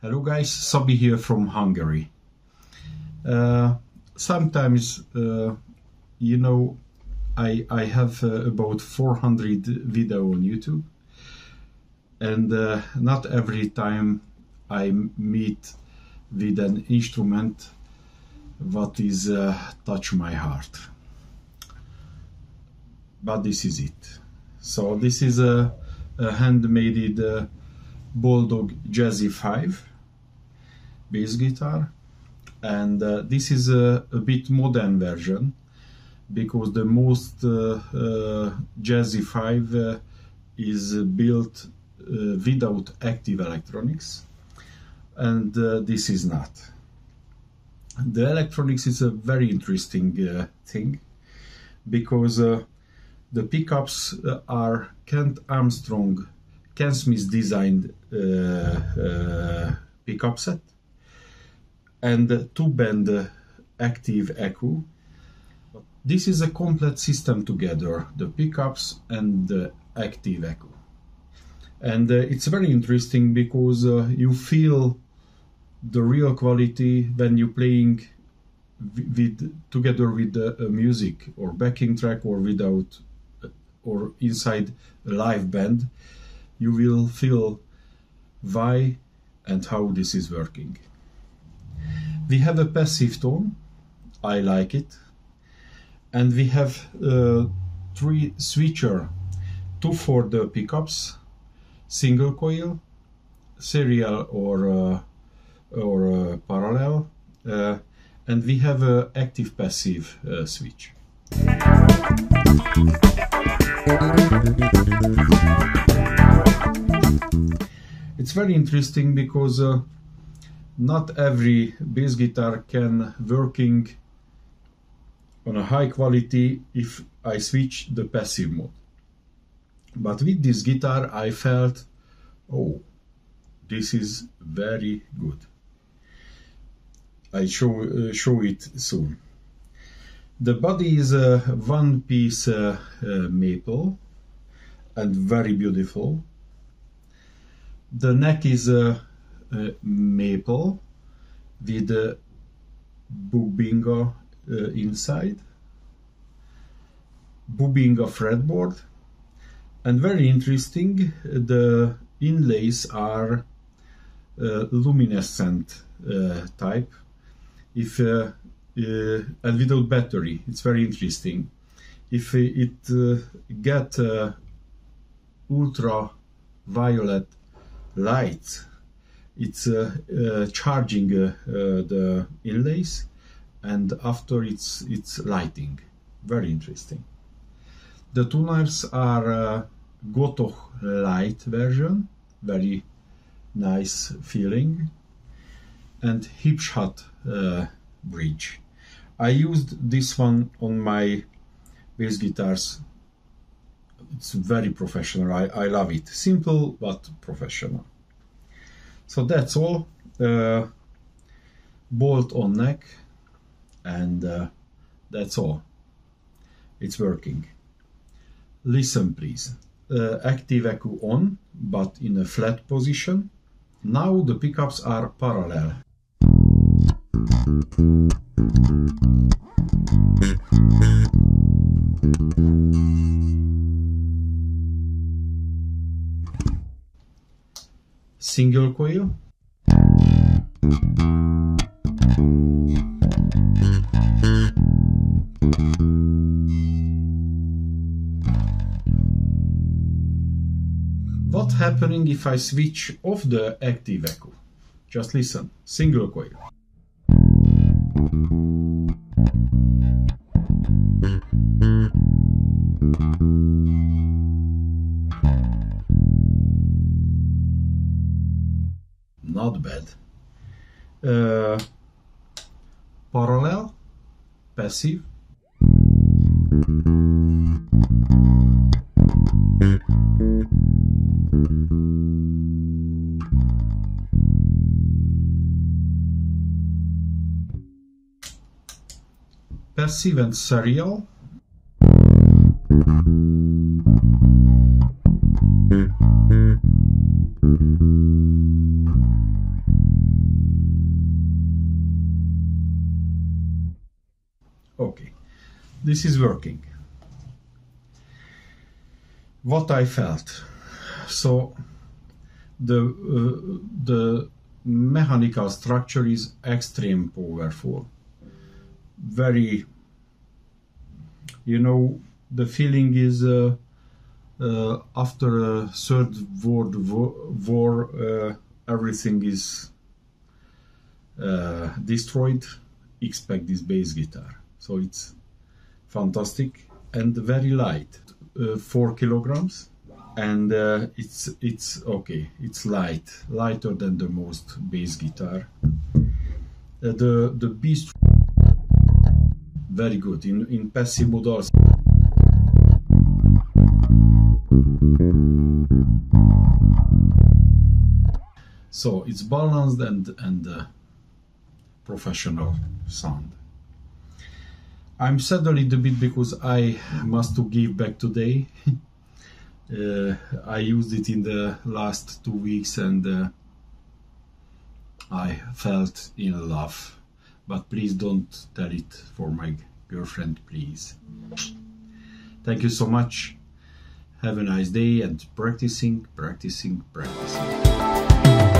Hello guys, Szabi here from Hungary. Uh, sometimes, uh, you know, I, I have uh, about 400 video on YouTube and not every time I meet with an instrument what is uh, touch my heart. But this is it. So this is a, a handmade uh, Boldogh Jazzy 5 bass guitar and uh, this is a, a, bit modern version because the most uh, uh, Jazzy 5 uh, is built uh, without active electronics and uh, this is not. The electronics is a very interesting thing because the pickups are Kent Armstrong Ken Smith designed pickup set and two band active echo. This is a complete system together, the pickups and the active echo. And uh, it's very interesting because uh, you feel the real quality when you're playing with together with the uh, music or backing track or without uh, or inside a live band you will feel why and how this is working we have a passive tone. I like it. And we have uh, three switcher. Two for the pickups single coil serial or uh, or uh, parallel uh, and we have a active passive uh, switch. It's very interesting because uh, not every bass guitar can working on a high quality if I switch the passive mode. But with this guitar I felt, oh, this is very good. I show, uh, show it soon. The body is a one piece uh, uh, maple and very beautiful. The neck is a uh, maple with a Bubinga uh, inside, Bubinga fretboard, and very interesting, the inlays are uh, luminescent uh, type. If and without battery it's very interesting. If it get ultraviolet light it's uh, uh, charging uh, the inlays and after it's it's lighting. Very interesting. The tuners are uh, Gotoh light version very nice feeling and Hipshot uh, bridge. I used this one on my bass guitars. It's very professional. I, I love it. Simple but professional so that's all. Uh, bolt on neck and uh, that's all. It's working. Listen please. Uh, active echo on but in a flat position. Now the pickups are parallel. Single What happening if I switch off the active echo? Just listen, single coil. Perceive. Perceive and serial. Okay, this is working. What I felt. So the uh, the mechanical structure is extreme powerful. Very, you know, the feeling is uh, uh, after a third world war, uh, everything is uh, destroyed. Expect this bass guitar. So it's fantastic and very light, uh, four kilograms, and uh, it's it's okay. It's light, lighter than the most bass guitar. Uh, the the beast very good in in passive mode also. So it's balanced and and uh, professional sound. I'm sad a little bit because I must to give back today. uh, I used it in the last two weeks and uh, I felt in love. But please don't tell it for my girlfriend, please. Thank you so much. Have a nice day and practicing, practicing, practicing.